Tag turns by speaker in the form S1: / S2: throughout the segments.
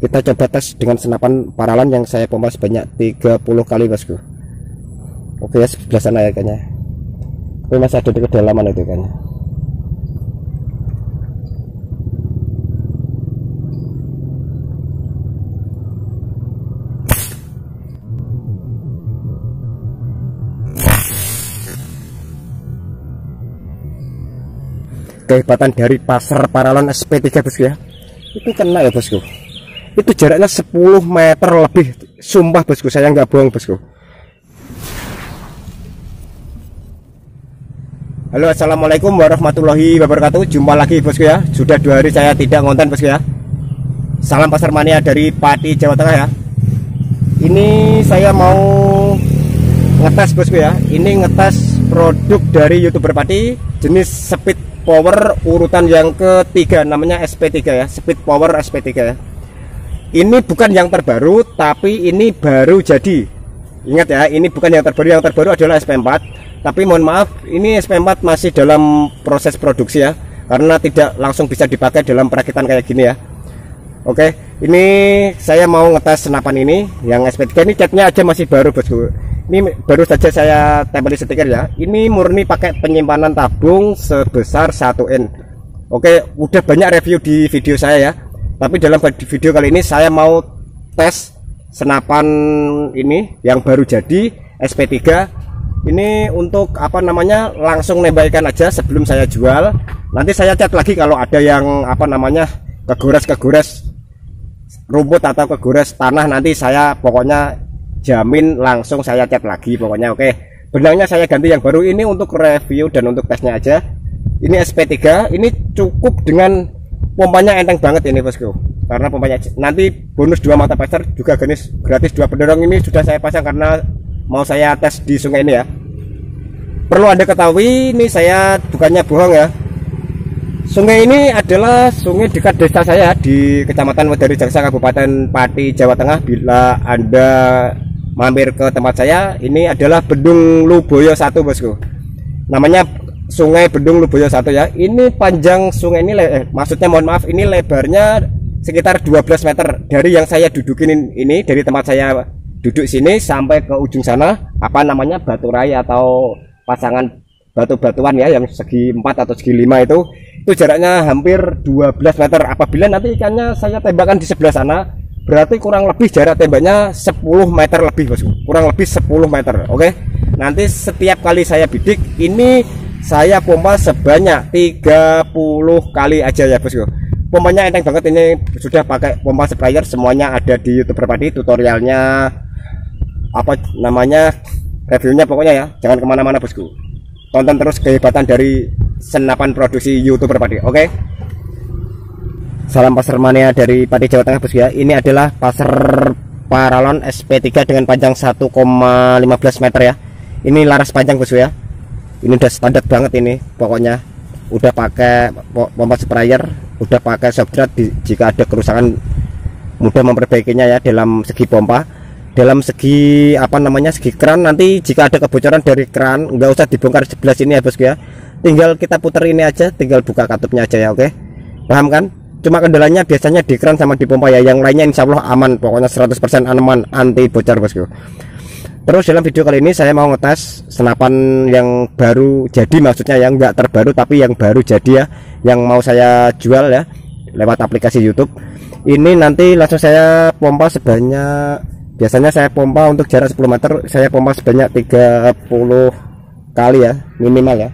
S1: kita coba tes dengan senapan paralan yang saya pompa sebanyak 30 kali bosku. Oke ya sebelah sana ya kayaknya. Tapi masih ada di kedalaman itu kayaknya. Kehebatan dari pasar paralon SP3 bosku ya. Itu kena ya bosku itu jaraknya 10 meter lebih. Sumpah bosku saya nggak bohong bosku. Halo assalamualaikum warahmatullahi wabarakatuh. Jumpa lagi bosku ya. Sudah dua hari saya tidak ngonten bosku ya. Salam pasar mania dari Pati Jawa Tengah ya. Ini saya mau ngetes bosku ya. Ini ngetes produk dari youtuber Pati jenis speed power urutan yang ketiga namanya SP3 ya. Speed power SP3 ya ini bukan yang terbaru tapi ini baru jadi. Ingat ya ini bukan yang terbaru. Yang terbaru adalah SP4 tapi mohon maaf ini SP4 masih dalam proses produksi ya. Karena tidak langsung bisa dipakai dalam perakitan kayak gini ya. Oke ini saya mau ngetes senapan ini yang SP3 ini catnya aja masih baru bosku. Ini baru saja saya tempeli stiker ya. Ini murni pakai penyimpanan tabung sebesar 1N Oke udah banyak review di video saya ya tapi dalam video kali ini saya mau tes senapan ini yang baru jadi SP3 ini untuk apa namanya langsung nembaikan aja sebelum saya jual. Nanti saya cat lagi kalau ada yang apa namanya kegores-kegores rumput atau kegores tanah nanti saya pokoknya jamin langsung saya cat lagi pokoknya oke. Benangnya saya ganti yang baru ini untuk review dan untuk tesnya aja. Ini SP3 ini cukup dengan pompanya enteng banget ini bosku. Karena pompanya nanti bonus dua mata pasar juga gratis gratis dua pendorong ini sudah saya pasang karena mau saya tes di sungai ini ya. Perlu anda ketahui ini saya bukannya bohong ya. Sungai ini adalah sungai dekat desa saya di kecamatan Wedari Jaksa Kabupaten Pati Jawa Tengah. Bila anda mampir ke tempat saya ini adalah Bendung Luboyo 1 bosku. Namanya Sungai Bendung Luboyo 1 ya. Ini panjang sungai ini eh, maksudnya mohon maaf ini lebarnya sekitar 12 meter. Dari yang saya dudukin ini dari tempat saya duduk sini sampai ke ujung sana apa namanya batu raya atau pasangan batu-batuan ya yang segi 4 atau segi 5 itu itu jaraknya hampir 12 meter. Apabila nanti ikannya saya tembakan di sebelah sana berarti kurang lebih jarak tembaknya 10 meter lebih bosku kurang lebih 10 meter oke? Nanti setiap kali saya bidik ini saya pompa sebanyak 30 kali aja ya bosku pompanya enteng banget ini sudah pakai pompa sprayer semuanya ada di youtube pribadi tutorialnya apa namanya reviewnya pokoknya ya jangan ke mana-mana bosku tonton terus kehebatan dari senapan produksi youtuber pribadi oke Salam pasar mania dari Pati Jawa Tengah bosku ya. Ini adalah pasar paralon SP3 dengan panjang 1,15 meter ya. Ini laras panjang bosku ya. Ini udah standar banget ini pokoknya. Udah pakai pompa sprayer, udah pakai shock jika ada kerusakan mudah memperbaikinya ya dalam segi pompa. Dalam segi apa namanya segi keran nanti jika ada kebocoran dari keran nggak usah dibongkar sebelah sini ya bosku ya. Tinggal kita putar ini aja, tinggal buka katupnya aja ya oke. Paham kan? cuma kendalanya biasanya di keran sama di pompa ya yang lainnya insya Allah aman pokoknya 100% aman anti bocor bosku terus dalam video kali ini saya mau ngetes senapan yang baru jadi maksudnya yang enggak terbaru tapi yang baru jadi ya yang mau saya jual ya lewat aplikasi YouTube. Ini nanti langsung saya pompa sebanyak biasanya saya pompa untuk jarak 10 meter saya pompa sebanyak 30 kali ya minimal ya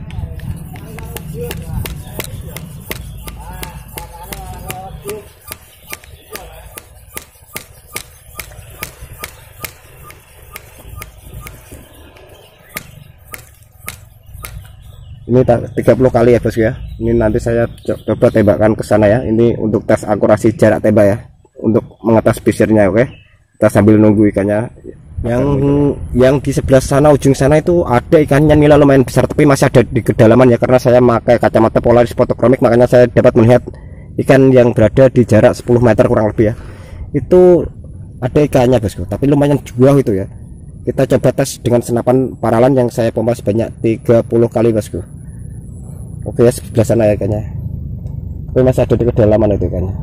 S1: ini 30 kali ya bos ya. Ini nanti saya coba tembakkan ke sana ya. Ini untuk tes akurasi jarak tembak ya untuk mengetes pisirnya oke? Kita sambil nunggu ikannya. Yang yang di sebelah sana ujung sana itu ada ikannya nilai lumayan besar tapi masih ada di kedalaman ya karena saya pakai kacamata polaris fotokromik makanya saya dapat melihat ikan yang berada di jarak 10 meter kurang lebih ya. Itu ada ikannya bosku tapi lumayan jauh itu ya. Kita coba tes dengan senapan paralan yang saya pompa sebanyak 30 kali bosku oke ya sebelah sana ya kayaknya tapi masih ada di kedalaman itu kayaknya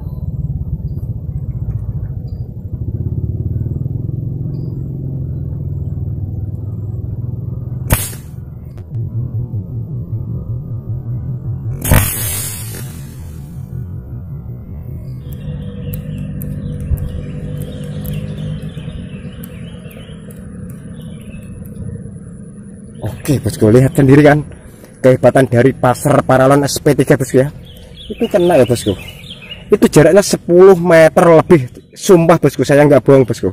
S1: Oke, bosku lihat sendiri kan kehebatan dari pasar paralon SP3 bosku ya. Itu kena ya bosku. Itu jaraknya 10 meter lebih. Sumpah bosku saya nggak bohong bosku.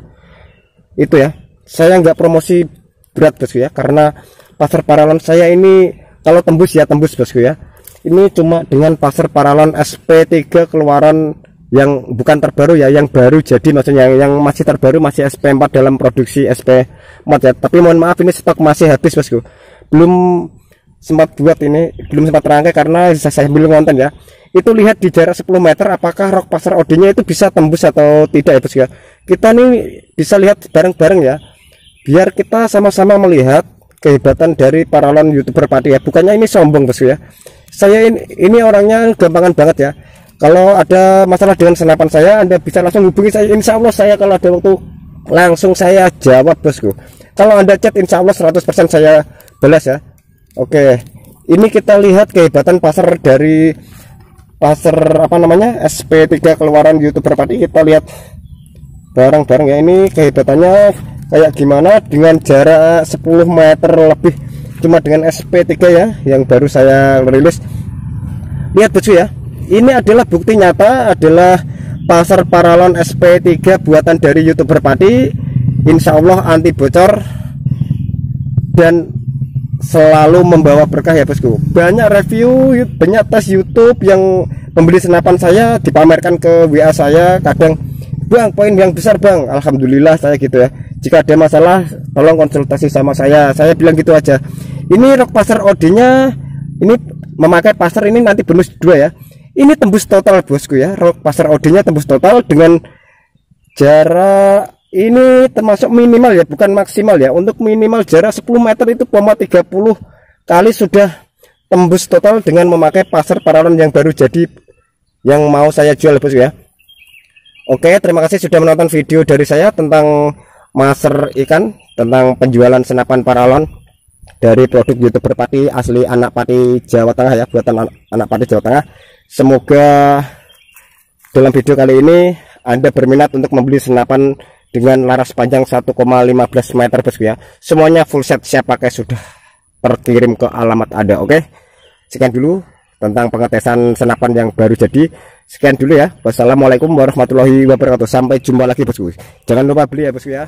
S1: Itu ya. Saya nggak promosi berat bosku ya. Karena pasar paralon saya ini kalau tembus ya tembus bosku ya. Ini cuma dengan pasar paralon SP3 keluaran yang bukan terbaru ya yang baru jadi maksudnya yang, yang masih terbaru masih SP4 dalam produksi SP4 ya. Tapi mohon maaf ini stok masih habis bosku. Belum sempat buat ini belum sempat rangkai karena saya sambil ngonten ya. Itu lihat di jarak 10 meter apakah rok pasar odinya itu bisa tembus atau tidak ya bosku ya? Kita nih bisa lihat bareng-bareng ya. Biar kita sama-sama melihat kehebatan dari paralon youtuber padi ya. Bukannya ini sombong bosku ya. Saya ini, ini orangnya gampangan banget ya. Kalau ada masalah dengan senapan saya anda bisa langsung hubungi saya. Insya Allah saya kalau ada waktu langsung saya jawab bosku. Kalau anda chat insya Allah 100% saya balas ya oke ini kita lihat kehebatan pasar dari pasar apa namanya SP3 keluaran youtuber. Padi kita lihat barang-barang ya ini kehebatannya kayak gimana dengan jarak 10 meter lebih. Cuma dengan SP3 ya yang baru saya rilis. Lihat bosku ya ini adalah bukti nyata adalah pasar paralon SP3 buatan dari youtuber padi. Insya Allah anti bocor. Dan selalu membawa berkah ya bosku. Banyak review banyak tes YouTube yang membeli senapan saya dipamerkan ke WA saya. Kadang bang poin yang besar bang. Alhamdulillah saya gitu ya. Jika ada masalah tolong konsultasi sama saya. Saya bilang gitu aja. Ini rok pasar odinya ini memakai pasar ini nanti bonus dua ya. Ini tembus total bosku ya. Rok pasar odinya tembus total dengan jarak ini termasuk minimal ya bukan maksimal ya. Untuk minimal jarak 10 meter itu koma 30 kali sudah tembus total dengan memakai pasar paralon yang baru jadi yang mau saya jual bosku ya. Oke terima kasih sudah menonton video dari saya tentang master ikan tentang penjualan senapan paralon dari produk youtuber pati asli anak pati Jawa Tengah ya buatan anak pati Jawa Tengah. Semoga dalam video kali ini anda berminat untuk membeli senapan dengan laras panjang 1,15 meter bosku ya. Semuanya full set saya pakai sudah terkirim ke alamat ada oke? Sekian dulu tentang pengetesan senapan yang baru jadi. Sekian dulu ya. Wassalamualaikum warahmatullahi wabarakatuh. Sampai jumpa lagi bosku. Jangan lupa beli ya bosku ya